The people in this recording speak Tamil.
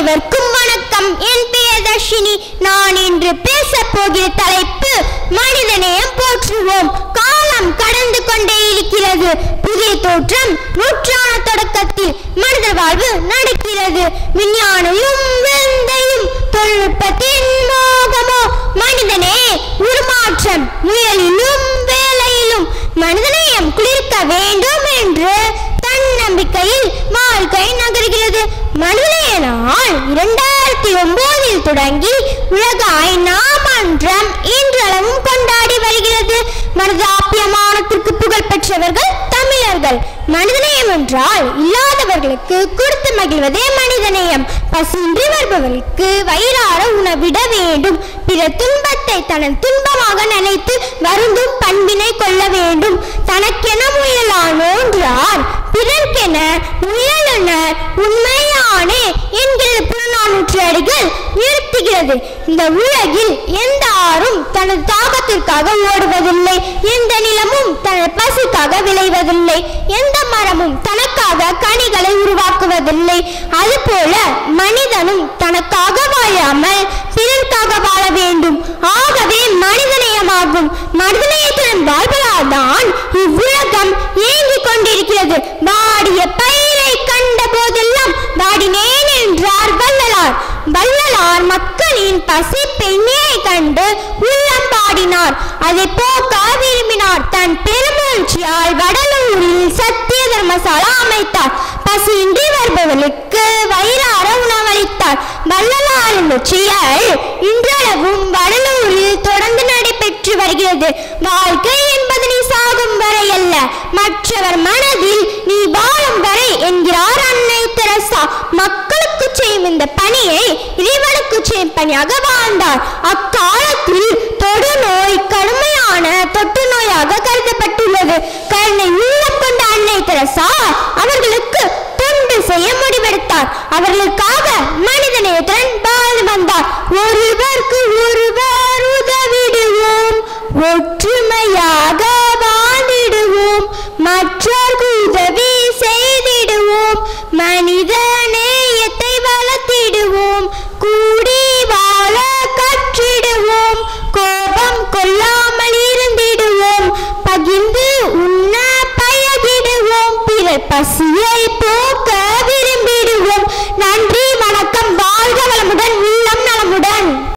அனைவருக்கும் வணக்கம். என் பெயர் தர்ஷினி. நான் இன்று பேச போகிற தலைப்பு மனிதநேயம் போற்றுவோம். காலம் கடந்து கொண்டே இருக்கிறது. புதிய தோற்றம் நூற்றாண்டு தொடக்கத்தில் மனித வாழ்வு நடக்கிறது. விஞ்ஞானியும் விந்தையும் தொழில்நுட்பத்தின் மோகமோ மனிதனே உருமாற்றம் முயலிலும் வேலையிலும் மனிதநேயம் குளிர்க்க வேண்டும் என்று இரண்டாயிரத்தி ஒன்பதில் தொடங்கி உலக ஐநா மன்றம் இன்றளவும் கொண்டாடி வருகிறது. மனிதாபியமானத்திற்கு புகழ் பெற்றவர்கள் தமிழர்கள். மனிதநேயம் என்றால் இல்லாதவர்களுக்கு கொடுத்து மகிழ்வதே மனிதநேயம். பசியின்றி வருபவர்களுக்கு வயிறார உணவிட வேண்டும். பிற துன்பத்தை தனது துன்பமாக நினைத்து வருந்தும் பண்பினை கொள்ள வேண்டும். தனக்கென முயலானோன்றார் பிறர்க்கென முயல் அடிகள் நிறுத்துகிறது. இந்த உலகில் எந்த ஆறும் தனது தாகத்திற்காக ஓடுவதில்லை. எந்த நிலமும் தனது பசிக்காக விளைவதில்லை. எந்த மரமும் தனக்காக கனிகளை உருவாக்குவதில்லை. அதுபோல மனிதனும் தனக்காக வாழாமல் பிறர்க்காக வாழ வேண்டும். வள்ளலார் மக்களின் பசி பெண்ணியை கண்டு உள்ளம் பாடினார் அதை போக்க விரும்பினார். தன் பெருமூழ்ச்சியால் வடலூரில் சத்திய தர்மசாலா அமைத்தார். பசியின்றி வருபவர்களுக்கு வயிறார உணவளித்தார். வள்ளலாரின் செயல் இன்றளவும் வடலூரில் தொடர்ந்து நடைபெற்று வருகிறது. வாழ்க்கை என்பது நீ சாகும் வரை அல்ல மற்றவர் மனதில் நீ வாழும் வரை என்கிறார் அன்னை தெரசா. மக்கள் செய்யும் இந்த பணியை இறைவனுக்கு செய்யும் பணியாக வாழ்ந்தார். அக்காலத்தில் தொடுநோய் கடுமையான தொட்டு நோயாக கருதப்பட்டுள்ளது. கருணை உள்ளம் கொண்ட அன்னை தெரசா அவர்களுக்கு தொண்டு செய்ய முடிவெடுத்தார். அவர்களுக்காக மனிதநேயத்துடன் வாழ்ந்து வந்தார். ஒருவருக்கு ஒருவர் உதவிடுவோம். ஒற்றுமையாக வாழ்ந்திடுவோம். மற்ற